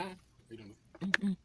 Huh? You don't know. Mm-mm.